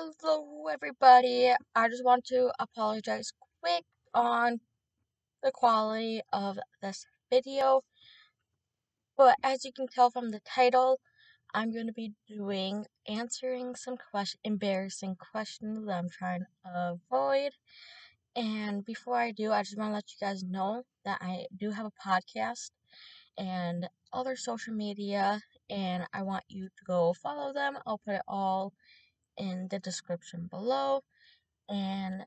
Hello, everybody. I just want to apologize quick on the quality of this video. But as you can tell from the title, I'm going to be doing answering some question, embarrassing questions that I'm trying to avoid. And before I do, I just want to let you guys know that I do have a podcast and other social media, and I want you to go follow them. I'll put it all in the description below. And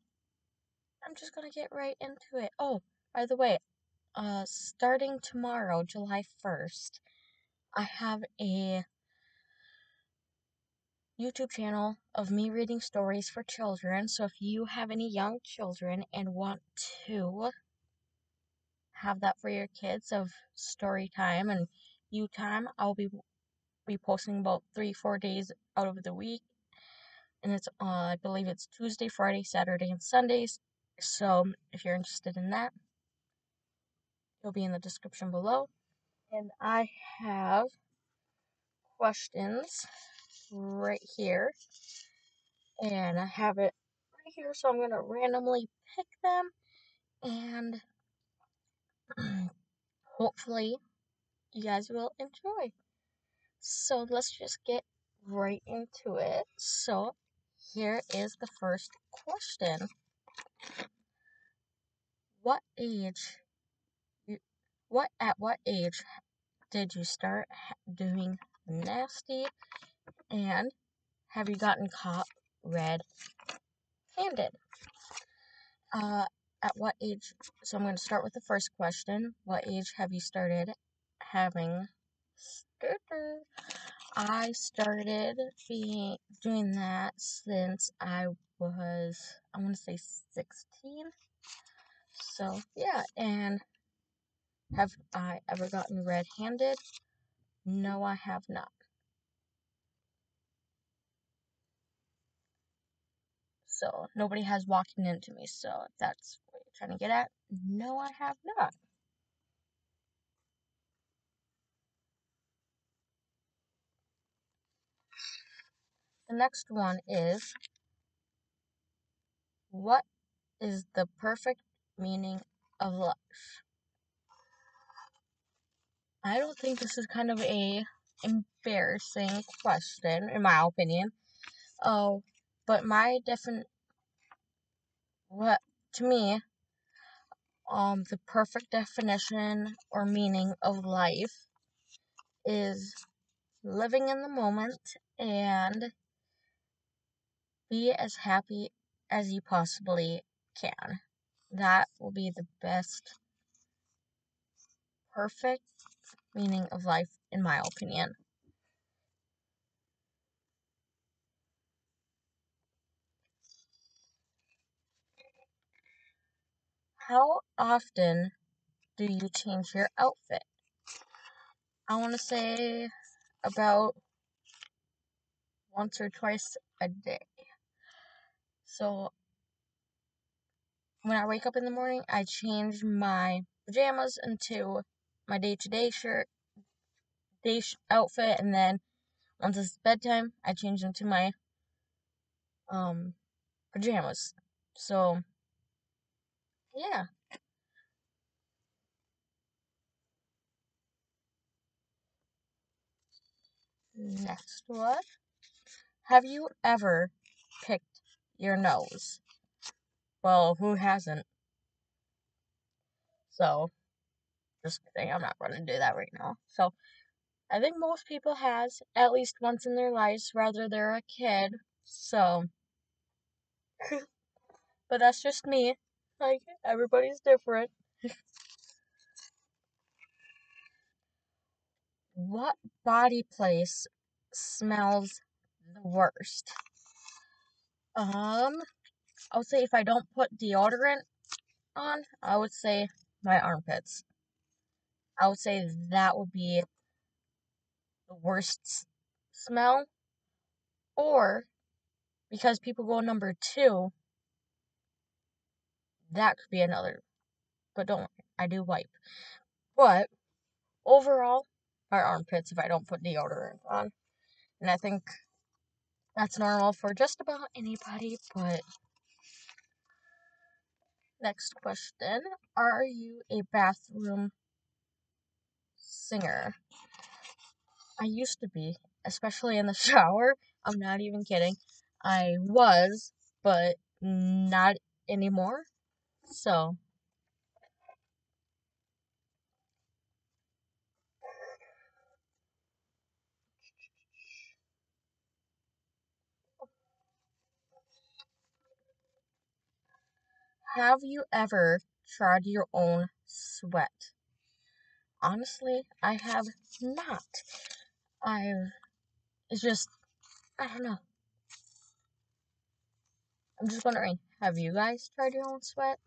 I'm just gonna get right into it. Oh, by the way, uh, starting tomorrow, July 1st, I have a YouTube channel of me reading stories for children. So if you have any young children and want to have that for your kids of story time and you time, I'll be be posting about three, four days out of the week. And it's uh, I believe it's Tuesday, Friday, Saturday, and Sundays. So if you're interested in that, it'll be in the description below. And I have questions right here. And I have it right here, so I'm going to randomly pick them. And hopefully, you guys will enjoy. So let's just get right into it. So here is the first question What age? What at what age did you start doing nasty? And have you gotten caught red handed? Uh, at what age? So I'm going to start with the first question. What age have you started having stutter? I started being doing that since I was I want to say 16. So yeah, and have I ever gotten red-handed? No, I have not. So nobody has walking into me. So that's what you're trying to get at, no, I have not. The next one is what is the perfect meaning of life? I don't think this is kind of a embarrassing question in my opinion. Oh, but my different what to me um the perfect definition or meaning of life is living in the moment and be as happy as you possibly can. That will be the best, perfect meaning of life, in my opinion. How often do you change your outfit? I want to say about once or twice a day. So when I wake up in the morning, I change my pajamas into my day to day shirt, day sh- outfit, and then once it's bedtime, I change into my um pajamas. So yeah. Next one. Have you ever picked your nose? Well, who hasn't? So, just kidding. I'm not going to do that right now. So, I think most people has at least once in their lives, whether they're a kid. So, but that's just me. Like everybody's different. what body place smells the worst? Um, I would say if I don't put deodorant on, I would say my armpits. I would say that would be the worst smell. Or because people go number two, that could be another. But don't worry, I do wipe. But overall, my armpits if I don't put deodorant on. And I think That's normal for just about anybody, but next question. Are you a bathroom singer? I used to be, especially in the shower. I'm not even kidding. I was, but not anymore. So, have you ever tried your own sweat? Honestly, I have not. I've, it's just, I don't know. I'm just wondering, have you guys tried your own sweat?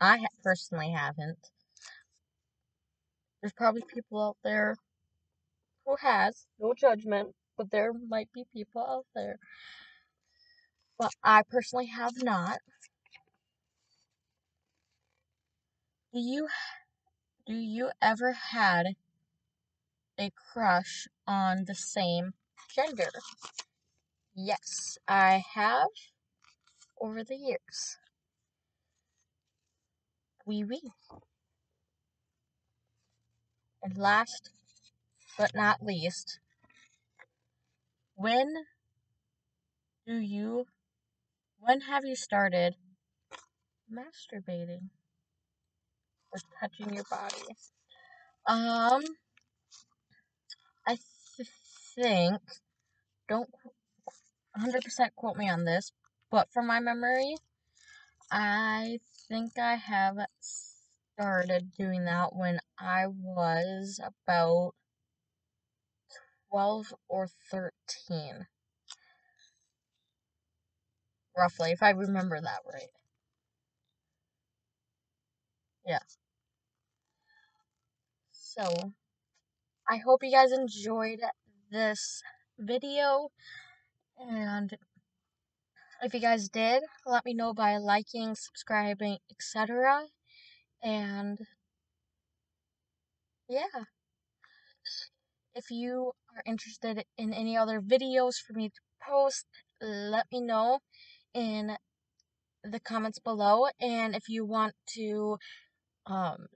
I ha- personally haven't. There's probably people out there who has, no judgment, but there might be people out there. But I personally have not. Do you do you ever had a crush on the same gender? Yes, I have over the years. Wee oui, wee. Oui. And last but not least, when do you when have you started masturbating touching your body? Um I th- think don't 100% quote me on this, but from my memory, I think I have started doing that when I was about 12 or 13. Roughly, if I remember that right. Yeah. So, I hope you guys enjoyed this video. And if you guys did, let me know by liking, subscribing, etc. And yeah. If you are interested in any other videos for me to post, let me know in the comments below. And if you want to um,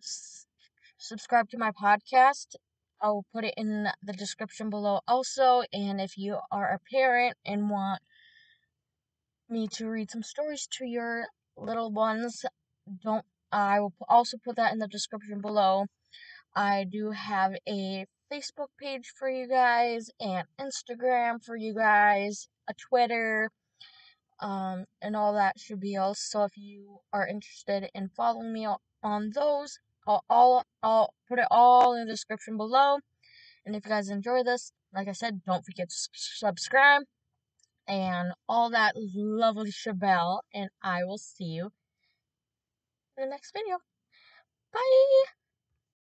subscribe to my podcast, I'll put it in the description below also. And if you are a parent and want me to read some stories to your little ones, don't I will also put that in the description below. I do have a Facebook page for you guys, and Instagram for you guys, a Twitter, um, and all that should be else. So if you are interested in following me on those, I'll, I'll put it all in the description below. And if you guys enjoy this, like I said, don't forget to subscribe and all that lovely shabelle. And I will see you in the next video. Bye!